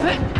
哎